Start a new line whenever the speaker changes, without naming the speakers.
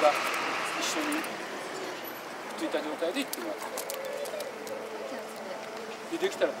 が一緒にくっついた状態で行ってもらって。でできたら。